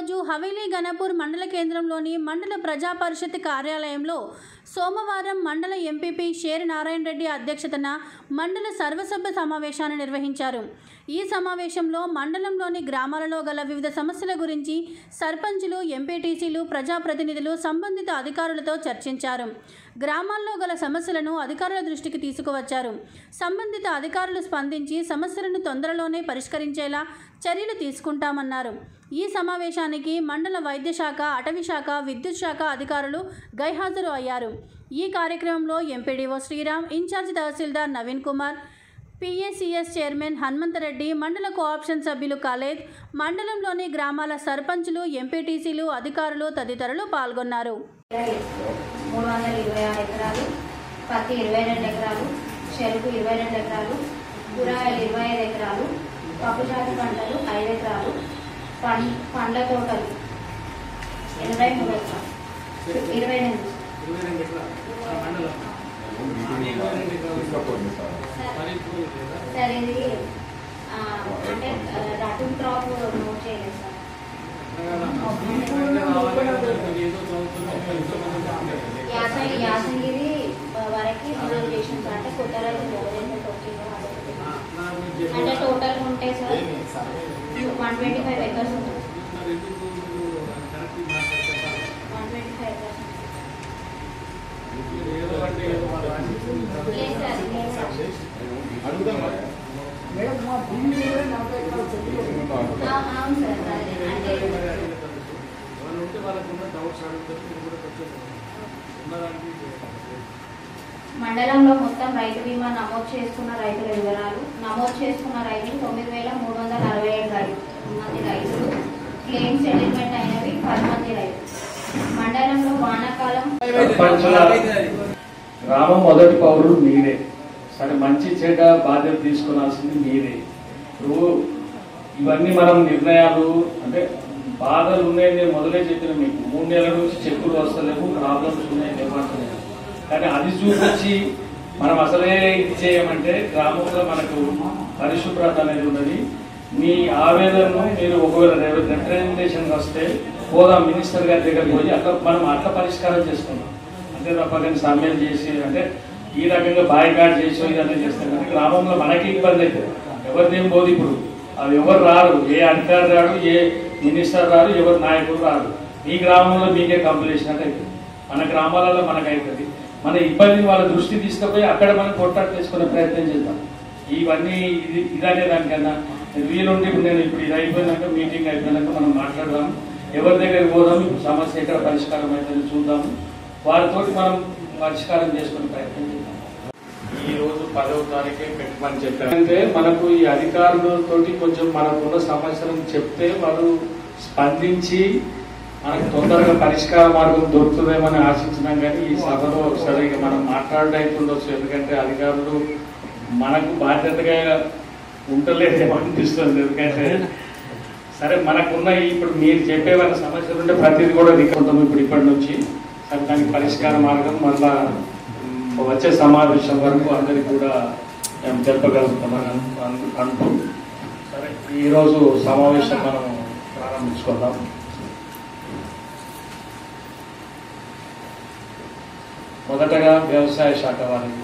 ఈరోజు హవేలీ గణపూర్ మండల కేంద్రంలోని మండల ప్రజా పరిషత్ కార్యాలయంలో సోమవారం మండల ఎంపీపీ షేర్ నారాయణ రెడ్డి అధ్యక్షతన మండల సర్వసభ్య సమావేశాన్ని నిర్వహించారు. ఈ సమావేశంలో మండలంలోని గ్రామాలలో గల వివిధ సమస్యల గురించి సర్పంచులు ఎంపీటీసీలు ప్రజాప్రతినిధులు సంబంధిత అధికారులతో చర్చించారు. గ్రామాల్లో గల సమస్యలను అధికారుల దృష్టికి తీసుకువచ్చారు. సంబంధిత అధికారులు స్పందించి సమస్యలను తొందరలోనే పరిష్కరించేలా చర్యలు తీసుకుంటామన్నారు. ఈ సమావేశానికి మండల వైద్య శాఖ అటవీ శాఖ విద్యుత్ శాఖ అధికారులు గైహాజరు అయ్యారు. ఈ కార్యక్రమంలో MPDO Sriram in-charge tahsildar Naveen Kumar PACS chairman Hanumantha Reddy మండల కోఆప్షన్ సభ్యులు కలేద్ మండలంలోని గ్రామాల సర్పంచులు ఎంపీటీసీలు అధికారులు తదితరులు పాల్గొన్నారు. మూడు వందల ఇరవై ఆరు ఎకరాలు పత్తి ఇరవై రెండు ఎకరాలు చెరుకు ఇరవై రెండు ఎకరాలు కూరగాయలు ఇరవై ఐదు ఎకరాలు పప్పుజాతి పంటలు ఐదు ఎకరాలు పం పండ్ల తోటలు. ఎనభై మూడు. ఇరవై ఎనిమిది సార్ ఇది అంటే రటన్ క్రాప్ నోట్ చేయలేదు సార్. యాసంగి యాసంగిరి వరకు రిజర్వేషన్స్ అంటే కొత్త రైతులు ఎవరైతే వచ్చిందో వాళ్ళకి. అంటే టోటల్ ఉంటే sir? One twenty five acres ఉంటుంది one twenty five acres sir మండలంలో మొత్తం రైతు బీమా నమోదు చేసుకున్న రైతుల వివరాలు. నమోదు చేసుకున్న రైతులు తొమ్మిది వేల మూడు వందల అరవై ఏడు రైతు మంది రైతులు క్లెయిమ్ సెటిల్మెంట్ అయినవి పది మంది రైతులు మండలంలో వానాకాలం సర్పంచుల గ్రామం మొదటి పౌరుడు మీరే. సరే మంచి చెడ్డ బాధ్యత తీసుకోవాల్సింది మీరే. ఇప్పుడు ఇవన్నీ మనం నిర్ణయాలు అంటే బాధలు ఉన్నాయి నేను మొదలే చెప్పిన మీకు. మూడు నెలల నుంచి చెక్కులు వస్తలేవు ప్రాబ్లమ్స్ ఉన్నాయి లేవంటలేదు కానీ అది చూపించి మనం అసలే ఇది చేయమంటే గ్రామంలో మనకు పరిశుభ్రత అనేది ఉన్నది. మీ ఆవేదనను మీరు ఒకవేళ రిప్రజెంటేషన్ వస్తే పోదాం మినిస్టర్ గారి దగ్గరికి పోయి అట్లా మనం అట్లా పరిష్కారం చేసుకున్నాం అంతే తప్ప కానీ సమ్మెలు చేసి అంటే ఈ రకంగా బాయ్కాట్ చేసి ఇదంతా చేస్తాం కానీ గ్రామంలో మనకి ఇబ్బంది అవుతుంది ఎవరిదేం పోదు ఇప్పుడు? అవి ఎవరు రారు? ఏ అధికారి రాడు? ఏ మినిస్టర్ రారు? ఎవరు నాయకులు రారు? మీ గ్రామంలో మీకే కంప్లీషన్ అంటే అవుతుంది మన గ్రామాలలో మనకైతుంది మన ఇబ్బందిని వాళ్ళ దృష్టి తీసుకుపోయి అక్కడ మనం కొట్టాడు చేసుకునే ప్రయత్నం చేద్దాం. ఇవన్నీ ఇది ఇదనే దానికన్నా ఇప్పుడు నేను ఇప్పుడు ఇది అయిపోయినాక మీటింగ్ అయిపోయినాక మనం మాట్లాడదాం. ఎవరి దగ్గరికి పోదాం సమస్య ఎక్కడ పరిష్కారం అవుతుందో చూద్దాము వారితోటి మనం పరిష్కారం చేసుకునే ప్రయత్నం చేద్దాం. ఈ రోజు పదవ తారీఖే పెట్టమని చెప్పారు. అంటే మనకు ఈ అధికారులతోటి కొంచెం మనకున్న సమస్యలను చెప్తే వారు స్పందించి మనకు తొందరగా పరిష్కార మార్గం దొరుకుతుందేమని ఆశించినాం కానీ ఈ సభలో ఒకసారి మనం మాట్లాడైతుండొచ్చు ఎందుకంటే అధికారులు మనకు బాధ్యతగా ఉండలేదేమో అనిపిస్తుంది. ఎందుకంటే సరే మనకున్న ఇప్పుడు మీరు చెప్పేవన్న సమస్యలు ఉంటే ప్రతిదీ కూడా దిక్కుంటాం ఇప్పుడు ఇప్పటి నుంచి సరే దానికి పరిష్కార మార్గం మళ్ళా వచ్చే సమావేశం వరకు అందరికి కూడా మేము తెలపగలుగుతామని అను- అంటూ సరే ఈరోజు సమావేశం మనం ప్రారంభించుకుందాం. మొదటగా వ్యవసాయ శాఖ వారికి